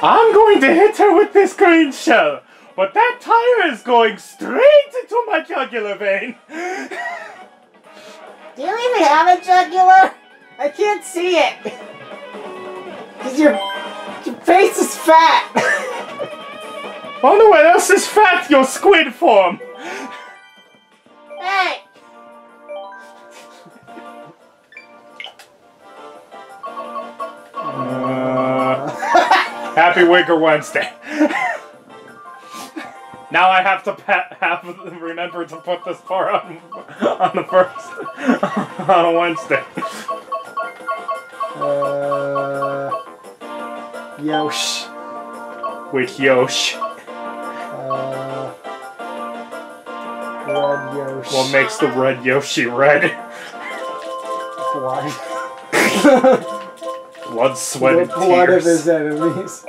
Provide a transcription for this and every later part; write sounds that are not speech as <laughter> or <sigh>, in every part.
I'm going to hit her with this green shell, but that tire is going straight into my jugular vein. <laughs> Do you even have a jugular? I can't see it. Cause your your face is fat. Oh no, what else is fat? Your squid form. hey. Happy Wigger Wednesday. now I have to have remember to put this part on on the first on a Wednesday. Uh, Yosh. With Yosh, Uh, red Yosh. what makes the red Yoshi red? blood? <laughs> Blood, sweat, the and blood of tears. his enemies.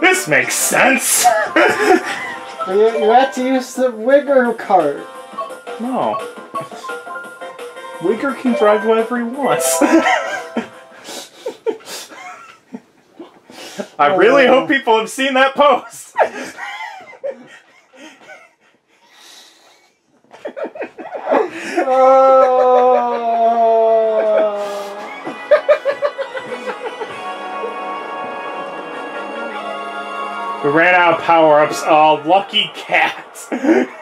This makes sense. <laughs> You, you have to use the Wigger cart. no. Wigger can drive whatever he wants. <laughs> I oh, really hope people have seen that post. <laughs> We ran out of power ups. Oh, uh, lucky cat. <laughs>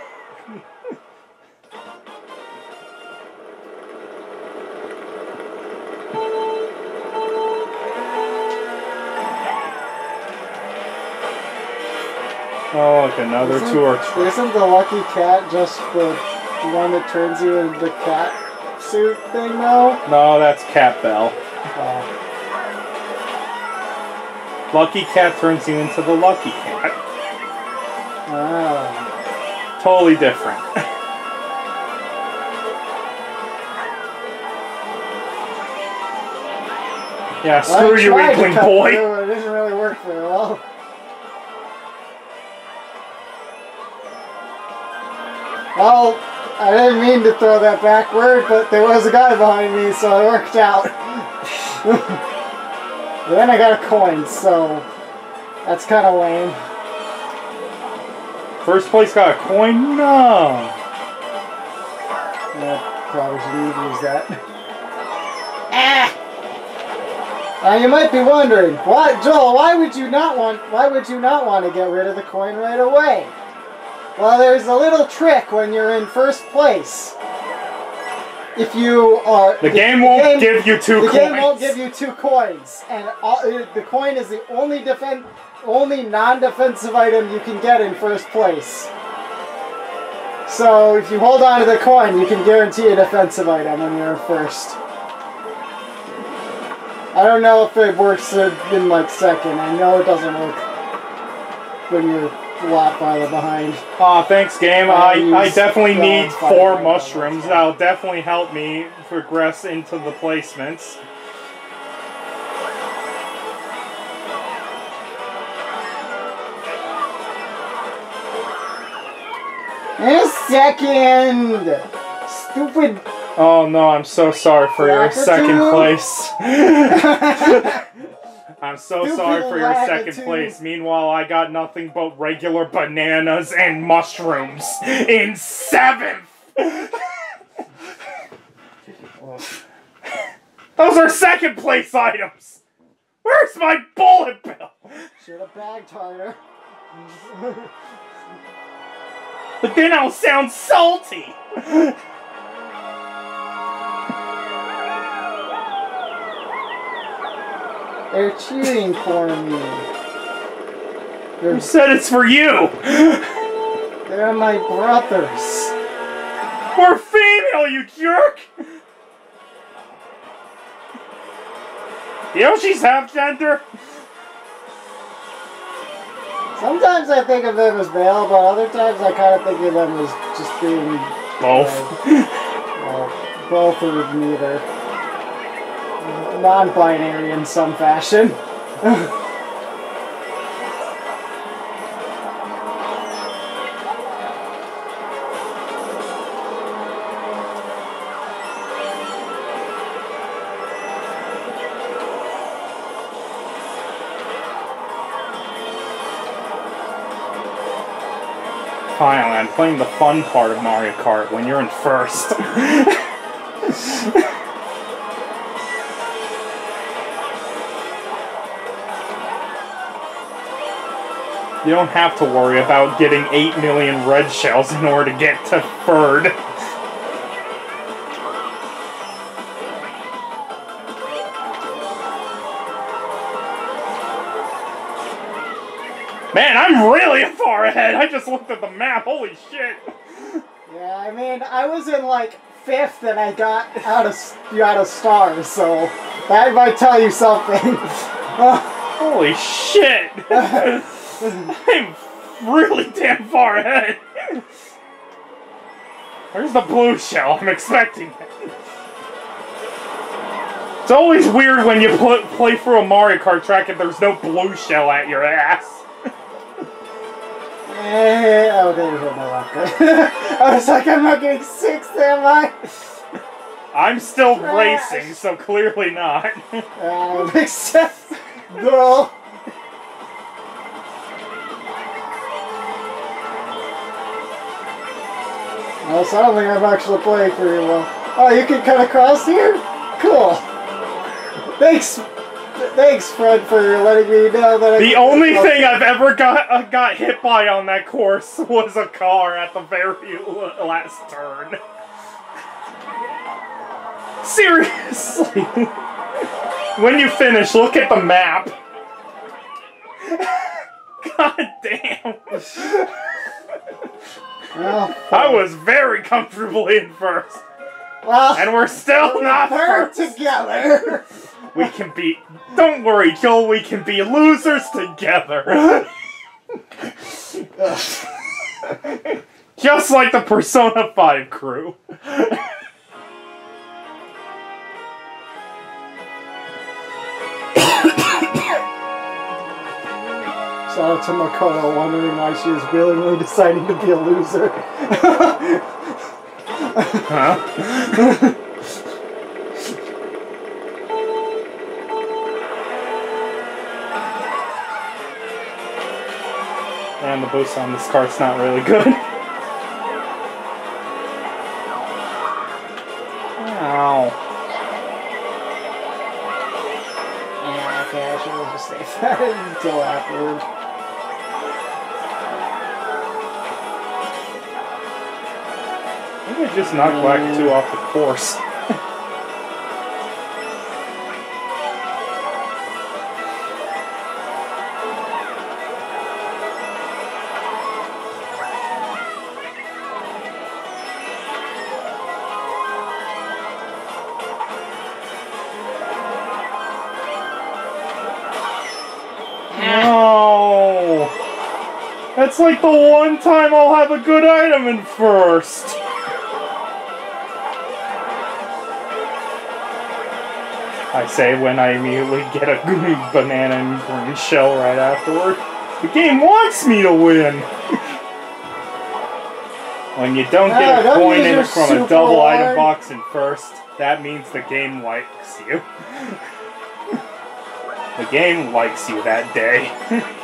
oh, look, another Isn't- two or three. Isn't the lucky cat just the one that turns you into the cat suit thing now? No, that's Cat Bell. Oh. Lucky Cat turns you into the Lucky Cat. Ah. Totally different. <laughs> yeah, screw you, to boy. It didn't really work very well. Well, I didn't mean to throw that backward, but there was a guy behind me, so it worked out. <laughs> Then I got a coin, so that's kind of lame. First place got a coin? No. Yeah, probably shouldn't use that. Ah! Now you might be wondering, why, Joel? Why would you not want? Why would you not want to get rid of the coin right away? Well, there's a little trick when you're in first place. If you are, The game won't give you two the coins. The game won't give you two coins, and all, uh, the coin is the only defen only non-defensive item you can get in first place. So if you hold on to the coin, you can guarantee a defensive item when you're first. I don't know if it works in like second. I know it doesn't work when you're lot farther behind. Aw, thanks, game. I I, I definitely need four mushrooms. That'll definitely help me progress into the placements. In a second! Stupid. Oh no, I'm so sorry for your second Lakitu. place. <laughs> <laughs> I'm so sorry for your second place. Meanwhile, I got nothing but regular bananas and mushrooms in seventh. <laughs> Those are second place items. Where's my bullet bill? Should have bagged harder. But then I'll sound salty. <laughs> They're cheering for me. Who They're, said it's for you? they're my brothers. We're female, you jerk! You know she's half gender? Sometimes I think of them as male, but other times I kind of think of them as just being Both. well, both or neither non-binary in some fashion. Finally, I'm playing the fun part of Mario Kart when you're in first. <laughs> you don't have to worry about getting 8 million red shells in order to get to third. Man, I'm really far ahead. I just looked at the map. Holy shit. Yeah, I mean, I was in like fifth and I got out of you out of stars, so that might tell you something. <laughs> Holy shit. <laughs> <laughs> I'm really damn far ahead. Where's the blue shell? I'm expecting it. It's always weird when you pl play through a Mario Kart track and there's no blue shell at your ass. Eh, oh, there's no luck. <laughs> I was like, I'm not getting sixth, am I? I'm still racing, so clearly not. <laughs> Uh, makes sense. No. Well, so I don't think I'm actually playing pretty well. Oh, you can cut across here? Cool. Thanks, thanks, Fred, for letting me know that I The only thing I've ever got uh, got hit by on that course <laughs> was a car at the very last turn. Seriously. <laughs> when you finish, look at the map. <laughs> God damn. Well, I was very comfortably in first. well, And we're still not we're first. together. <laughs> We can be. Don't worry, Joel. We can be losers together. <laughs> <laughs> Just like the Persona 5 crew. Shout out to Makoto wondering why she is willingly <laughs> deciding to be a loser. Huh? and the boost on this cart's not really good. <laughs> Ow. yeah, okay, I should have just saved <laughs> that until afterward. I think I just knocked Black um, 2 off the course. <laughs> No! That's like the one time I'll have a good item in first! I say when I immediately get a green banana and green shell right afterward. The game wants me to win! <laughs> when you don't get a coin in from a double item box in first, that means the game likes you. <laughs> the game likes you that day. <laughs>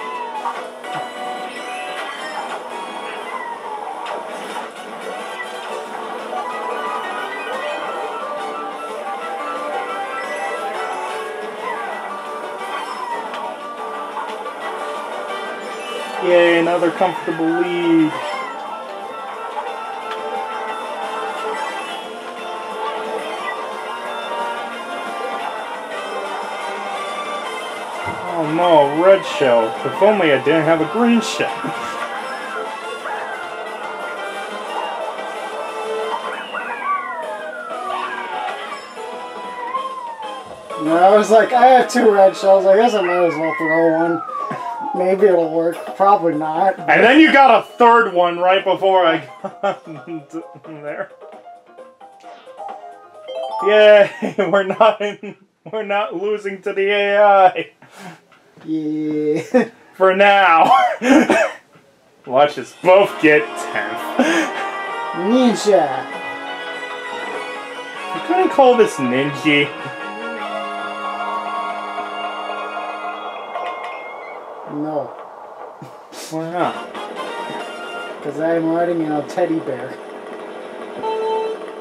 comfortable lead. Oh no, red shell. If only I didn't have a green shell. <laughs> I was like, I have two red shells. I guess I might as well throw one. Maybe it'll work. Probably not. And then you got a third one right before I <laughs> got there. Yay, <laughs> we're not in, we're not losing to the AI. Yeah. <laughs> For now. Watch us both get 10th. Ninja. You couldn't call this ninja. Because I am riding on a teddy bear.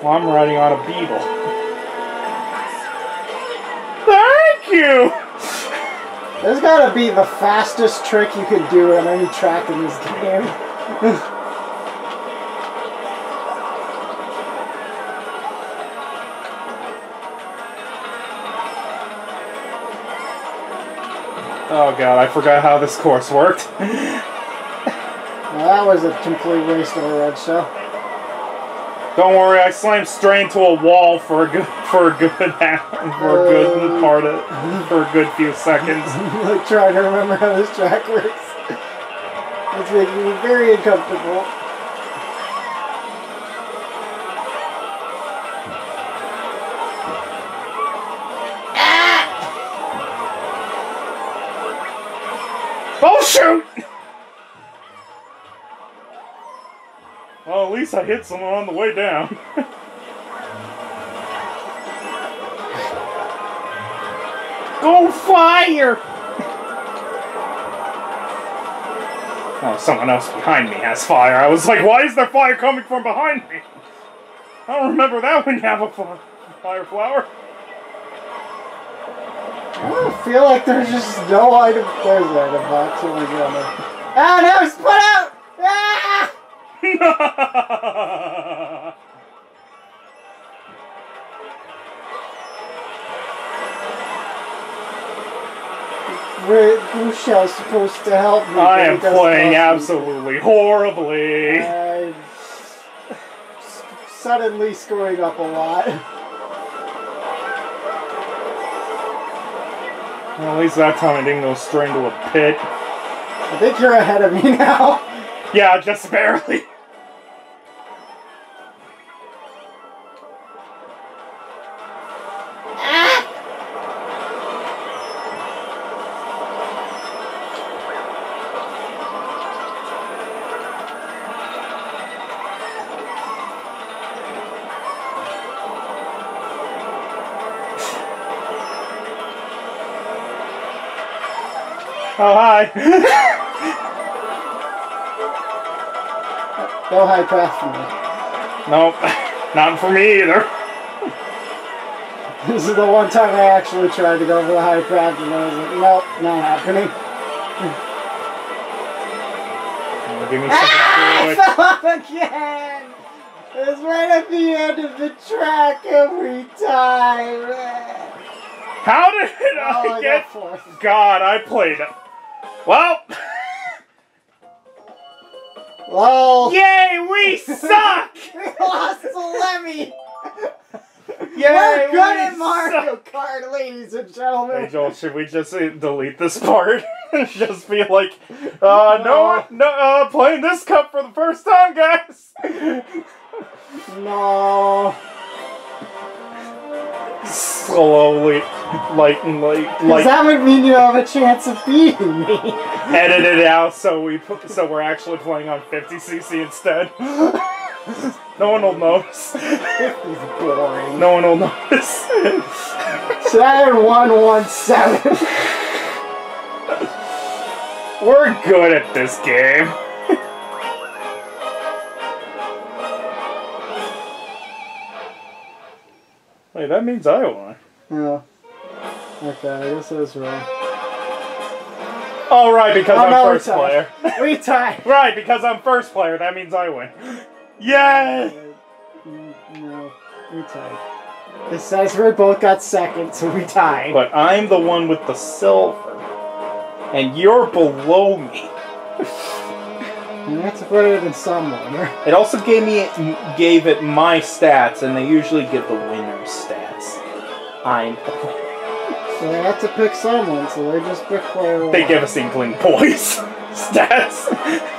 Well, I'm riding on a beetle. Thank you! There's gotta be the fastest trick you could do on any track in this game. Oh god, I forgot how this course worked. That was a complete waste of a red shell. Don't worry, I slammed straight into a wall for a good for a good <laughs> for a good Uh. part of for a good few seconds. <laughs> like trying to remember how this track works. It's making me very uncomfortable. Ah! Oh shoot! Well, at least I hit someone on the way down. <laughs> Go fire! Oh, someone else behind me has fire. I was like, why is there fire coming from behind me? I don't remember that when you have a fire flower. I don't feel like there's just no item. There's an item box. Oh my god. Ah, no, it's put out! Who's supposed to help me? I am playing help me. absolutely horribly. I'm suddenly screwing up a lot. Well, at least that time I didn't go straight into a pit. I think you're ahead of me <laughs> now. Yeah, just barely. Oh, hi. <laughs> No high path for me. nope, not for me either. This is the one time I actually tried to go for the high path and I was like, nope, not happening. Oh, give me Ah, <laughs> something I to do it. fell <laughs> off again! It's right at the end of the track every time. How did Oh, I I get? God, I played it. Well, Lol. yay, we suck! <laughs> We lost to Lemmy! <laughs> Yay, We're we good at Mario suck. Kart, ladies and gentlemen. Hey Joel, should we just uh, delete this part? <laughs> just be like, uh, no, no, uh, playing this cup for the first time, guys. No. Slowly, like, like, Because like, that would mean you have a chance of beating me. <laughs> edit it out so we put, so we're actually playing on 50cc instead. <laughs> no one will notice. This is boring. No one will notice. <laughs> Saturn 117. we're good at this game. Wait, that means I won. Oh. Okay, I guess that's wrong. Oh, right, because Oh, I'm no, first tied. player. <laughs> We tied. <laughs> Right, because I'm first player, that means I win. Yay! Mm, No, we tied. This says we both got second, so we tied. But I'm the one with the silver. And you're below me. That's better than someone. <laughs> It also gave me gave it my stats, and they usually give the winner's stats. I'm So they had to pick someone, so they just picked one. they give us Inkling Boys <laughs> stats.